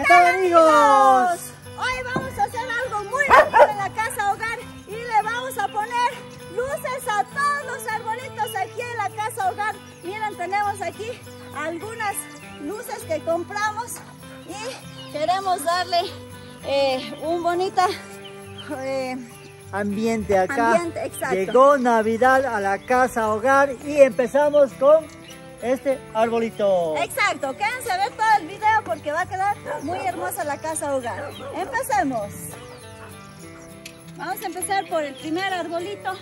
¿Qué tal amigos? Hoy vamos a hacer algo muy bonito en la casa hogar y le vamos a poner luces a todos los arbolitos aquí en la casa hogar. Miren, tenemos aquí algunas luces que compramos y queremos darle eh, un bonita eh, ambiente acá. Ambiente, exacto. Llegó Navidad a la casa hogar y empezamos con este arbolito. Exacto, quédense a ver todo el video porque va a quedar muy hermosa la casa hogar. Empecemos. Vamos a empezar por el primer arbolito.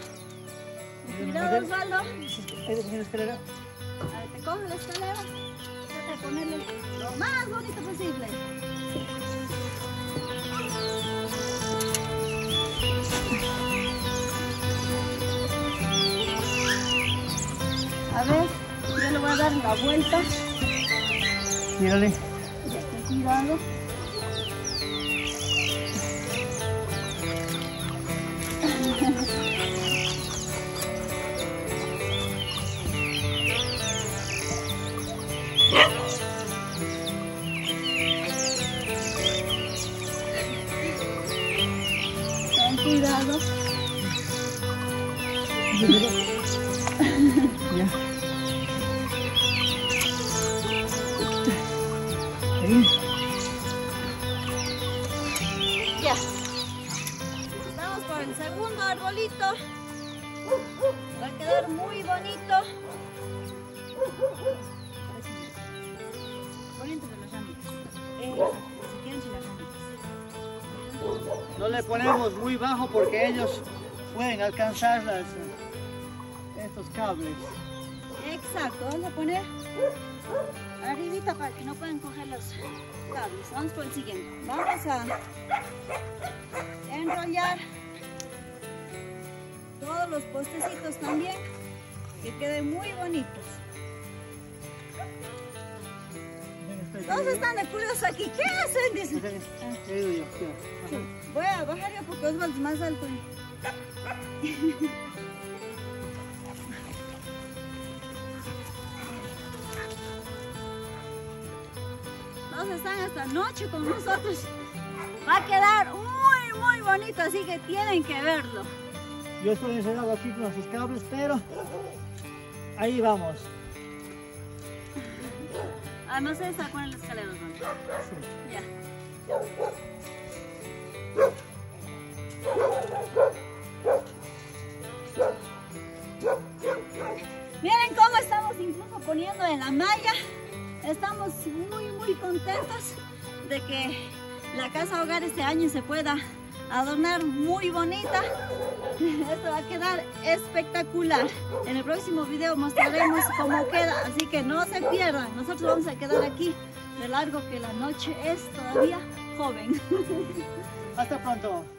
Cuidado Osvaldo. A ¿Ahí la escalera? ver, te coge la escalera. Trata de ponerle lo más bonito posible. A ver, voy a dar la vuelta. Mírale. Ten cuidado. Ten cuidado. Ahí. Ya. Vamos por el segundo arbolito. Va a quedar muy bonito. Entre las ramitas. Eso, se quedan sin las ramitas. No le ponemos muy bajo porque ellos pueden alcanzar las, eh, estos cables. Exacto, vamos a poner arribita para que no puedan coger los cables. Vamos por el siguiente. Vamos a enrollar todos los postecitos también, que queden muy bonitos. Todos están de curiosos aquí. ¿Qué hacen? Dicen. Sí, Voy a bajar yo porque Osvaldo es más alto. Todos están esta noche con nosotros. Va a quedar muy, muy bonito, así que tienen que verlo. Yo estoy encerrado aquí con sus cables, pero ahí vamos. Además, se está con el escalero. ¿no? Ya. Miren cómo estamos incluso poniendo en la malla. Estamos muy, muy contentos de que la casa hogar este año se pueda adornar muy bonita. Esto va a quedar espectacular. En el próximo video mostraremos cómo queda, así que no se pierdan. Nosotros vamos a quedar aquí de largo que la noche es todavía joven. Hasta pronto.